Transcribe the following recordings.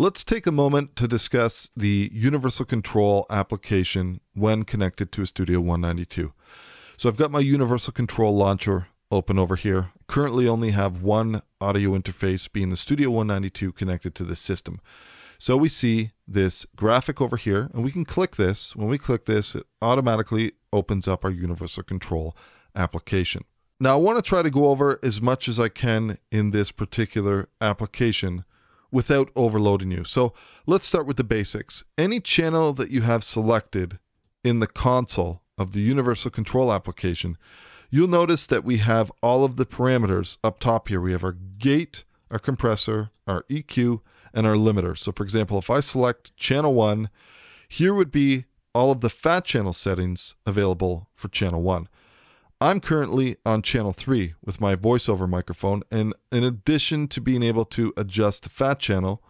Let's take a moment to discuss the Universal Control application when connected to a Studio 192. So I've got my Universal Control launcher open over here. Currently only have one audio interface being the Studio 192 connected to the system. So we see this graphic over here and we can click this. When we click this, it automatically opens up our Universal Control application. Now I want to try to go over as much as I can in this particular application without overloading you. So let's start with the basics. Any channel that you have selected in the console of the Universal Control application, you'll notice that we have all of the parameters up top here. We have our gate, our compressor, our EQ, and our limiter. So for example, if I select channel 1, here would be all of the fat channel settings available for channel 1. I'm currently on channel 3 with my voiceover microphone, and in addition to being able to adjust the fat channel,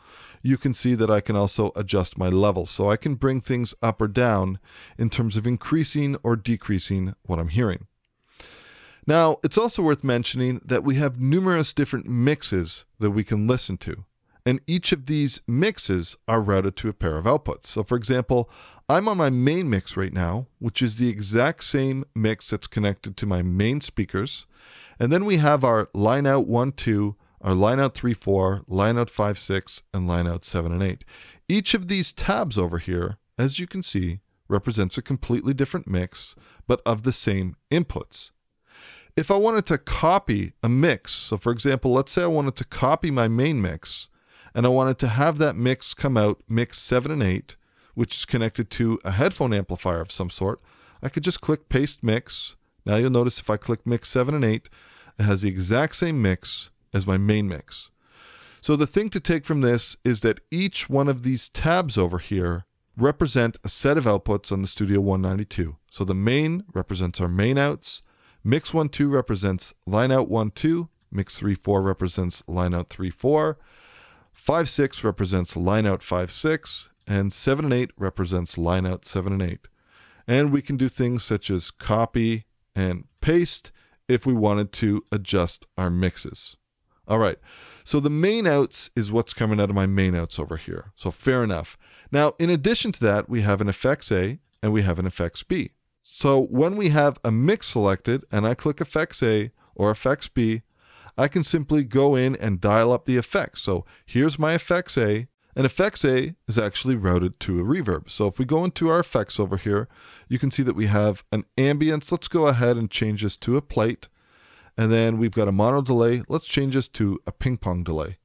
you can see that I can also adjust my levels. So I can bring things up or down in terms of increasing or decreasing what I'm hearing. Now, it's also worth mentioning that we have numerous different mixes that we can listen to. And each of these mixes are routed to a pair of outputs. So for example, I'm on my main mix right now, which is the exact same mix that's connected to my main speakers. And then we have our line out 1, 2, our line out 3, 4, line out 5, 6, and line out 7 and 8. Each of these tabs over here, as you can see, represents a completely different mix, but of the same inputs. If I wanted to copy a mix, so for example, let's say I wanted to copy my main mix, and I wanted to have that mix come out mix 7 and 8, which is connected to a headphone amplifier of some sort, I could just click paste mix. Now you'll notice if I click mix 7 and 8, it has the exact same mix as my main mix. So the thing to take from this is that each one of these tabs over here represent a set of outputs on the Studio 192. So the main represents our main outs, mix 1 2 represents line out 1 2, mix 3 4 represents line out 3 4, 5 6 represents line out 5 6, and 7 and 8 represents line out 7 and 8. And we can do things such as copy and paste if we wanted to adjust our mixes. All right, so the main outs is what's coming out of my main outs over here. So fair enough. Now, in addition to that, we have an effects A and we have an effects B. So when we have a mix selected and I click effects A or effects B, I can simply go in and dial up the effects. So here's my effects A, and effects A is actually routed to a reverb. So if we go into our effects over here, you can see that we have an ambience. Let's go ahead and change this to a plate. And then we've got a mono delay. Let's change this to a ping pong delay.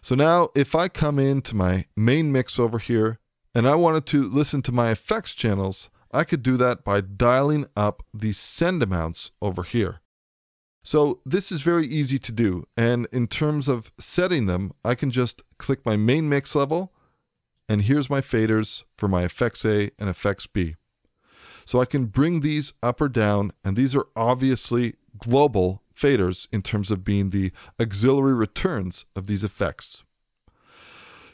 So now if I come into my main mix over here and I wanted to listen to my effects channels, I could do that by dialing up the send amounts over here. So this is very easy to do. And in terms of setting them, I can just click my main mix level and here's my faders for my effects A and effects B. So I can bring these up or down and these are obviously global faders in terms of being the auxiliary returns of these effects.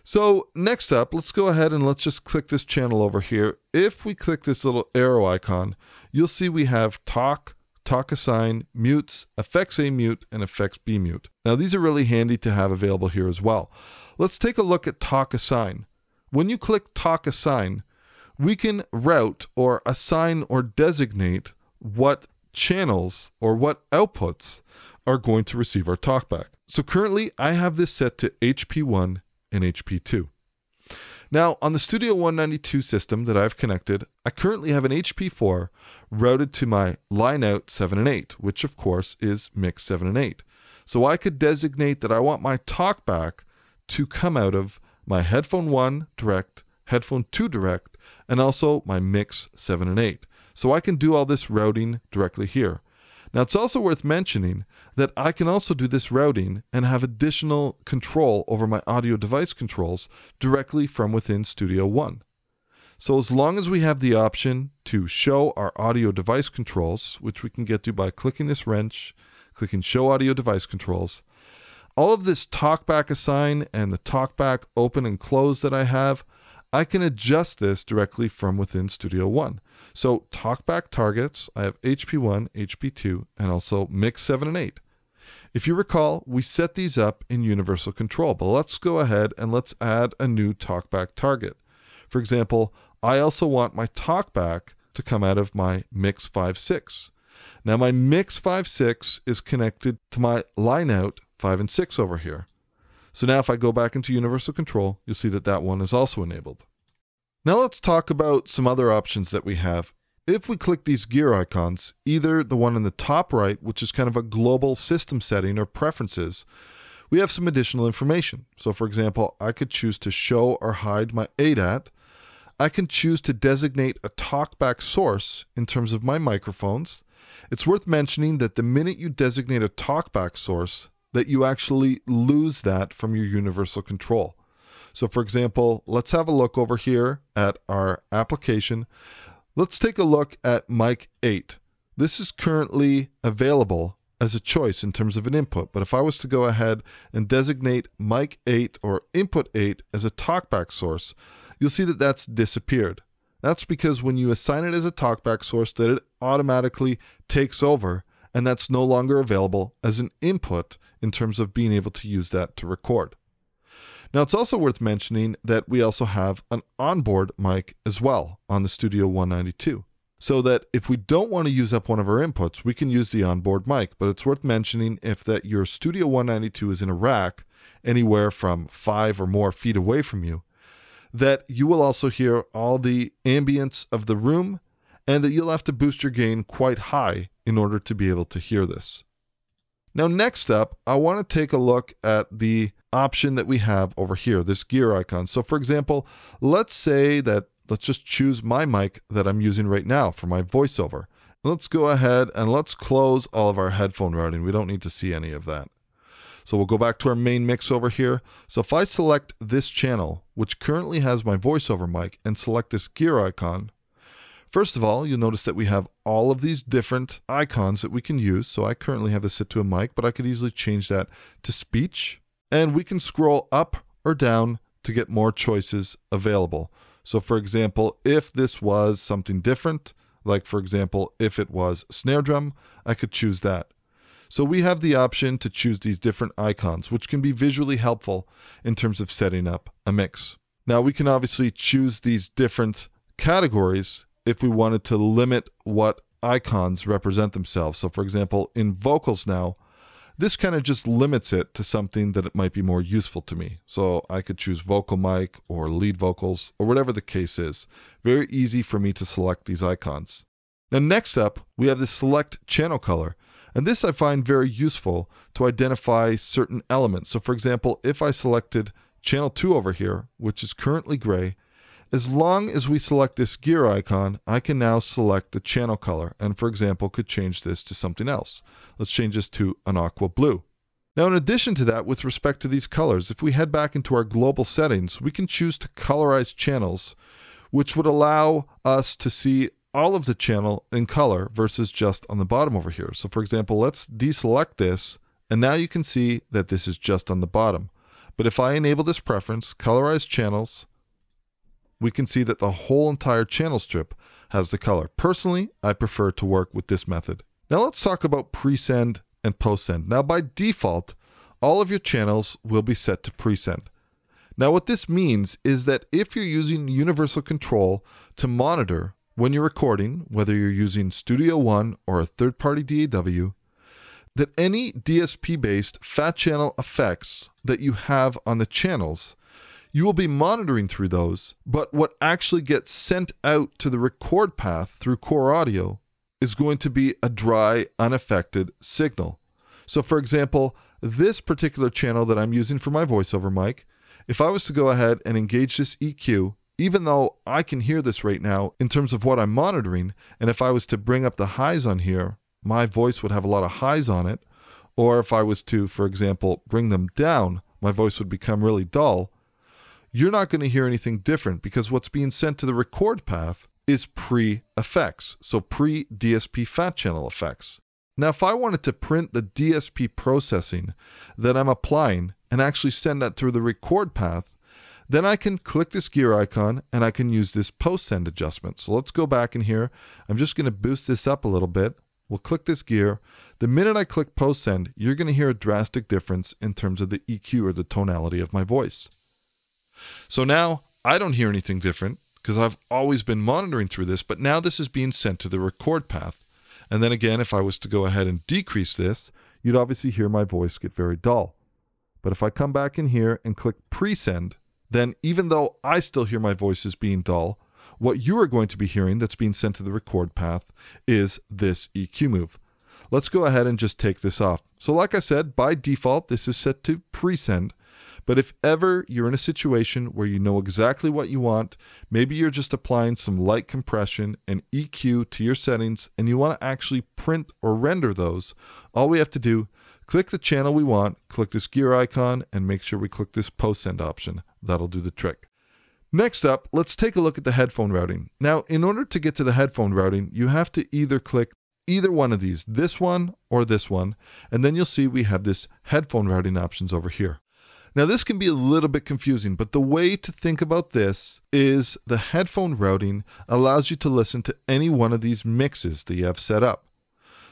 So next up, let's go ahead and let's just click this channel over here. If we click this little arrow icon, you'll see we have talk, talk assign, mutes, effects A mute, and effects B mute. Now these are really handy to have available here as well. Let's take a look at talk assign. When you click talk assign, we can route or assign or designate what channels or what outputs are going to receive our talkback. So currently I have this set to HP1 and HP2. Now, on the Studio 192 system that I've connected, I currently have an HP4 routed to my line out 7 and 8, which of course is mix 7 and 8. So I could designate that I want my talkback to come out of my headphone 1 direct, headphone 2 direct, and also my mix 7 and 8. So I can do all this routing directly here. Now, it's also worth mentioning that I can also do this routing and have additional control over my audio device controls directly from within Studio One. So as long as we have the option to show our audio device controls, which we can get to by clicking this wrench, clicking show audio device controls, all of this talkback assign and the talkback open and close that I have, I can adjust this directly from within Studio One. So talkback targets, I have HP1, HP2, and also mix 7 and 8. If you recall, we set these up in universal control, but let's go ahead and let's add a new talkback target. For example, I also want my talkback to come out of my mix 5.6. Now my mix 5.6 is connected to my line out 5 and 6 over here. So now if I go back into universal control, you'll see that that one is also enabled. Now let's talk about some other options that we have. If we click these gear icons, either the one in the top right, which is kind of a global system setting or preferences, we have some additional information. So for example, I could choose to show or hide my ADAT. I can choose to designate a talkback source in terms of my microphones. It's worth mentioning that the minute you designate a talkback source, that you actually lose that from your universal control. So for example, let's have a look over here at our application. Let's take a look at mic 8. This is currently available as a choice in terms of an input, but if I was to go ahead and designate mic 8 or input 8 as a talkback source, you'll see that that's disappeared. That's because when you assign it as a talkback source that it automatically takes over and that's no longer available as an input in terms of being able to use that to record. Now, it's also worth mentioning that we also have an onboard mic as well on the Studio 192. So that if we don't want to use up one of our inputs, we can use the onboard mic. But it's worth mentioning if that your Studio 192 is in a rack anywhere from five or more feet away from you, that you will also hear all the ambience of the room and that you'll have to boost your gain quite high in order to be able to hear this. Now, next up, I want to take a look at the option that we have over here, this gear icon. So for example, let's say that, let's just choose my mic that I'm using right now for my voiceover. Let's go ahead and let's close all of our headphone routing. We don't need to see any of that. So we'll go back to our main mix over here. So if I select this channel, which currently has my voiceover mic, and select this gear icon, First of all, you'll notice that we have all of these different icons that we can use. So I currently have this set to a mic, but I could easily change that to speech and we can scroll up or down to get more choices available. So for example, if this was something different, like for example, if it was snare drum, I could choose that. So we have the option to choose these different icons, which can be visually helpful in terms of setting up a mix. Now we can obviously choose these different categories if we wanted to limit what icons represent themselves. So for example, in vocals now, this kind of just limits it to something that it might be more useful to me. So I could choose vocal mic or lead vocals or whatever the case is. Very easy for me to select these icons. Now next up, we have the select channel color. And this I find very useful to identify certain elements. So for example, if I selected channel 2 over here, which is currently gray, as long as we select this gear icon, I can now select the channel color and for example could change this to something else. Let's change this to an aqua blue. Now in addition to that, with respect to these colors, if we head back into our global settings, we can choose to colorize channels, which would allow us to see all of the channel in color versus just on the bottom over here. So for example, let's deselect this, and now you can see that this is just on the bottom. But if I enable this preference, colorize channels, we can see that the whole entire channel strip has the color. Personally, I prefer to work with this method. Now let's talk about pre-send and post-send. Now by default, all of your channels will be set to pre-send. Now what this means is that if you're using universal control to monitor when you're recording, whether you're using Studio One or a third-party DAW, that any DSP-based fat channel effects that you have on the channels you will be monitoring through those, but what actually gets sent out to the record path through core audio is going to be a dry, unaffected signal. So, for example, this particular channel that I'm using for my voiceover mic, if I was to go ahead and engage this EQ, even though I can hear this right now in terms of what I'm monitoring, and if I was to bring up the highs on here, my voice would have a lot of highs on it. Or if I was to, for example, bring them down, my voice would become really dull you're not going to hear anything different because what's being sent to the record path is pre effects, so pre DSP fat channel effects. Now, if I wanted to print the DSP processing that I'm applying and actually send that through the record path, then I can click this gear icon and I can use this post send adjustment. So let's go back in here. I'm just going to boost this up a little bit We'll click this gear. The minute I click post send, you're going to hear a drastic difference in terms of the EQ or the tonality of my voice. So now I don't hear anything different because I've always been monitoring through this, but now this is being sent to the record path. And then again, if I was to go ahead and decrease this, you'd obviously hear my voice get very dull. But if I come back in here and click pre-send, then even though I still hear my voice as being dull, what you are going to be hearing that's being sent to the record path is this EQ move. Let's go ahead and just take this off. So like I said, by default, this is set to pre-send. But if ever you're in a situation where you know exactly what you want, maybe you're just applying some light compression and EQ to your settings and you want to actually print or render those, all we have to do, click the channel we want, click this gear icon, and make sure we click this post send option. That'll do the trick. Next up, let's take a look at the headphone routing. Now, in order to get to the headphone routing, you have to either click either one of these, this one or this one, and then you'll see we have this headphone routing options over here. Now, this can be a little bit confusing, but the way to think about this is the headphone routing allows you to listen to any one of these mixes that you have set up.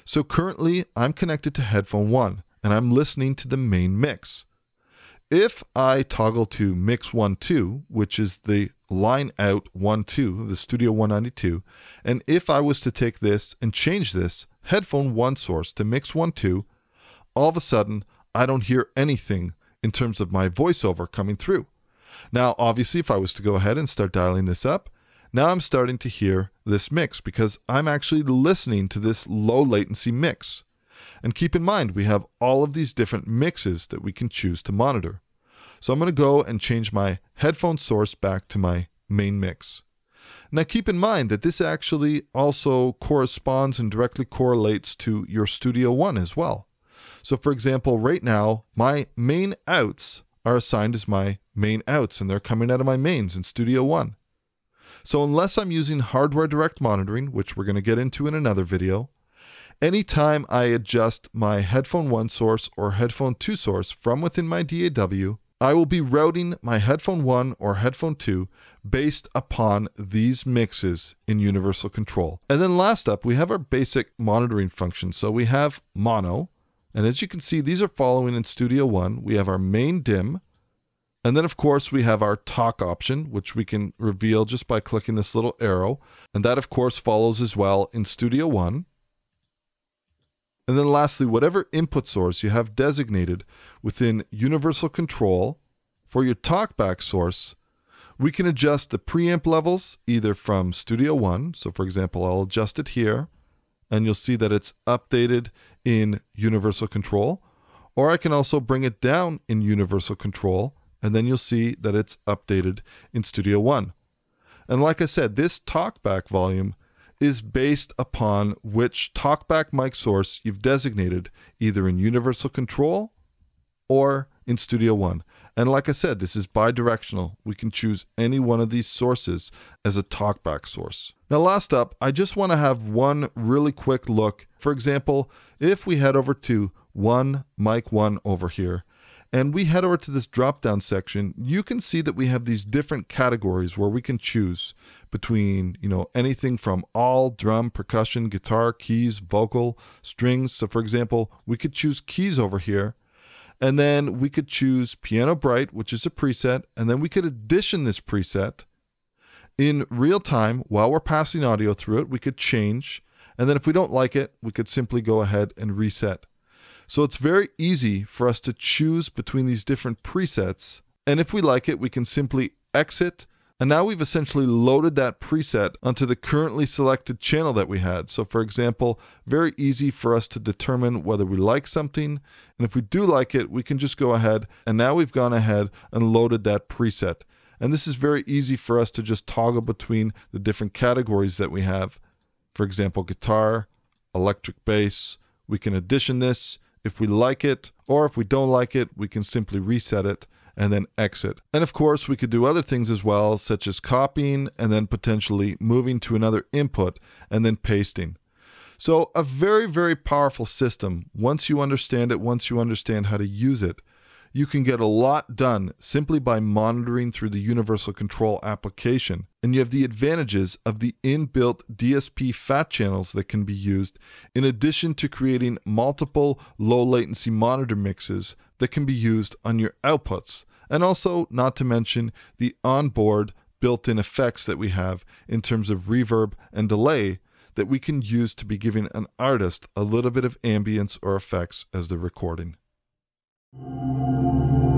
So currently, I'm connected to headphone 1, and I'm listening to the main mix. If I toggle to mix 1 2, which is the line out 1 2, the Studio 192, and if I was to take this and change this headphone 1 source to mix 1 2, all of a sudden I don't hear anything in terms of my voiceover coming through. Now, obviously, if I was to go ahead and start dialing this up, now I'm starting to hear this mix because I'm actually listening to this low latency mix. And keep in mind, we have all of these different mixes that we can choose to monitor. So I'm going to go and change my headphone source back to my main mix. Now keep in mind that this actually also corresponds and directly correlates to your Studio One as well. So for example, right now, my main outs are assigned as my main outs and they're coming out of my mains in Studio One. So unless I'm using hardware direct monitoring, which we're going to get into in another video, anytime I adjust my headphone 1 source or headphone 2 source from within my DAW, I will be routing my headphone 1 or headphone 2 based upon these mixes in Universal Control. And then last up, we have our basic monitoring function. So we have mono, and as you can see, these are following in Studio One. We have our main dim, and then of course we have our talk option, which we can reveal just by clicking this little arrow. And that of course follows as well in Studio One. And then lastly, whatever input source you have designated within Universal Control for your talkback source, we can adjust the preamp levels either from Studio One. So for example, I'll adjust it here and you'll see that it's updated in Universal Control. Or I can also bring it down in Universal Control, and then you'll see that it's updated in Studio One. And like I said, this talkback volume is based upon which talkback mic source you've designated either in Universal Control or in Studio One. And like I said, this is bidirectional. We can choose any one of these sources as a talkback source. Now, last up, I just want to have one really quick look. For example, if we head over to one mic one over here, and we head over to this drop down section, you can see that we have these different categories where we can choose between, you know, anything from all, drum, percussion, guitar, keys, vocal, strings. So for example, we could choose keys over here and then we could choose Piano Bright, which is a preset, and then we could addition this preset in real time while we're passing audio through it. We could change, and then if we don't like it, we could simply go ahead and reset. So it's very easy for us to choose between these different presets. And if we like it, we can simply exit and now we've essentially loaded that preset onto the currently selected channel that we had. So for example, very easy for us to determine whether we like something. And if we do like it, we can just go ahead and now we've gone ahead and loaded that preset. And this is very easy for us to just toggle between the different categories that we have. For example, guitar, electric bass. We can addition this if we like it, or if we don't like it, we can simply reset it and then exit. And of course, we could do other things as well, such as copying and then potentially moving to another input and then pasting. So, a very, very powerful system. Once you understand it, once you understand how to use it, You can get a lot done simply by monitoring through the Universal Control application, and you have the advantages of the inbuilt DSP FAT channels that can be used, in addition to creating multiple low latency monitor mixes that can be used on your outputs, and also, not to mention, the onboard built in effects that we have in terms of reverb and delay that we can use to be giving an artist a little bit of ambience or effects as they're recording. you